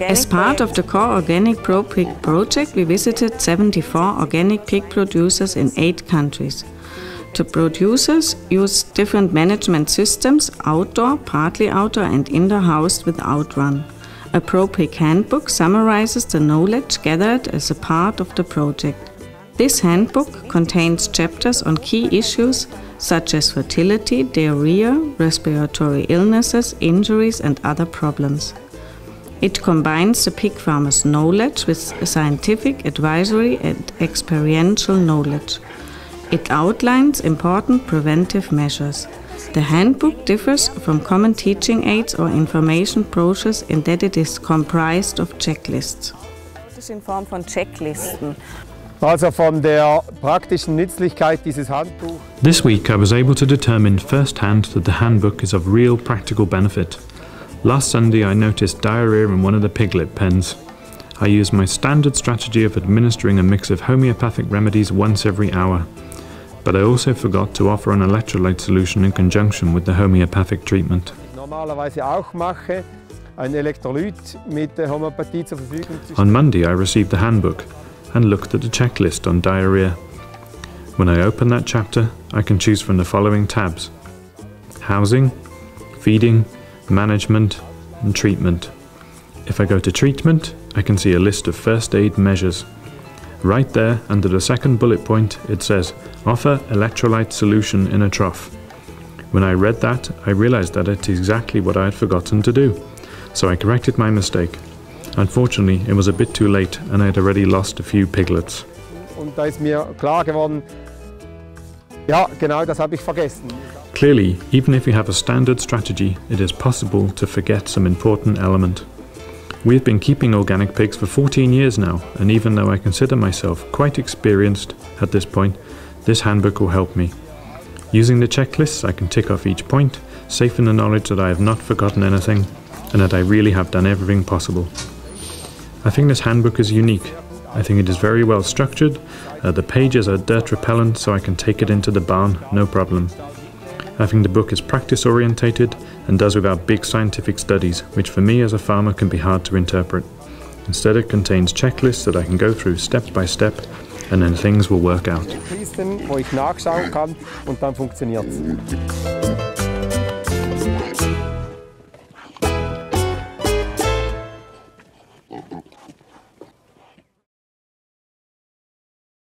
As part of the Core Organic ProPig project, we visited 74 organic pig producers in eight countries. The producers use different management systems, outdoor, partly outdoor, and indoor housed with Outrun. A ProPig handbook summarizes the knowledge gathered as a part of the project. This handbook contains chapters on key issues such as fertility, diarrhea, respiratory illnesses, injuries, and other problems. It combines the pig farmer's knowledge with scientific advisory and experiential knowledge. It outlines important preventive measures. The handbook differs from common teaching aids or information brochures in that it is comprised of checklists. in Form von Checklisten. Also von der praktischen Nützlichkeit dieses Handbuchs. This week I was able to determine firsthand that the handbook is of real practical benefit. Last Sunday I noticed diarrhea in one of the piglet pens. I used my standard strategy of administering a mix of homeopathic remedies once every hour. But I also forgot to offer an electrolyte solution in conjunction with the homeopathic treatment. Normalerweise auch mache, ein Elektrolyt mit der Homöopathie zur Verfügung On Monday I received the handbook and looked at the checklist on diarrhea. When I open that chapter, I can choose from the following tabs housing, feeding, management, and treatment. If I go to treatment, I can see a list of first aid measures. Right there, under the second bullet point, it says Offer electrolyte solution in a trough. When I read that, I realized that it's exactly what I had forgotten to do, so I corrected my mistake. Unfortunately, it was a bit too late and I had already lost a few piglets. Und da ist mir klar geworden, ja, genau das habe ich vergessen. Clearly, even if you have a standard strategy, it is possible to forget some important element. We've been keeping organic pigs for 14 years now, and even though I consider myself quite experienced at this point, this handbook will help me. Using the checklists, I can tick off each point, safe in the knowledge that I have not forgotten anything and that I really have done everything possible. I think this handbook is unique. I think it is very well structured. Uh, the pages are dirt repellent, so I can take it into the barn, no problem. I think the book is practice orientated and does without big scientific studies, which for me as a farmer can be hard to interpret. Instead, it contains checklists that I can go through step by step and then things will work out.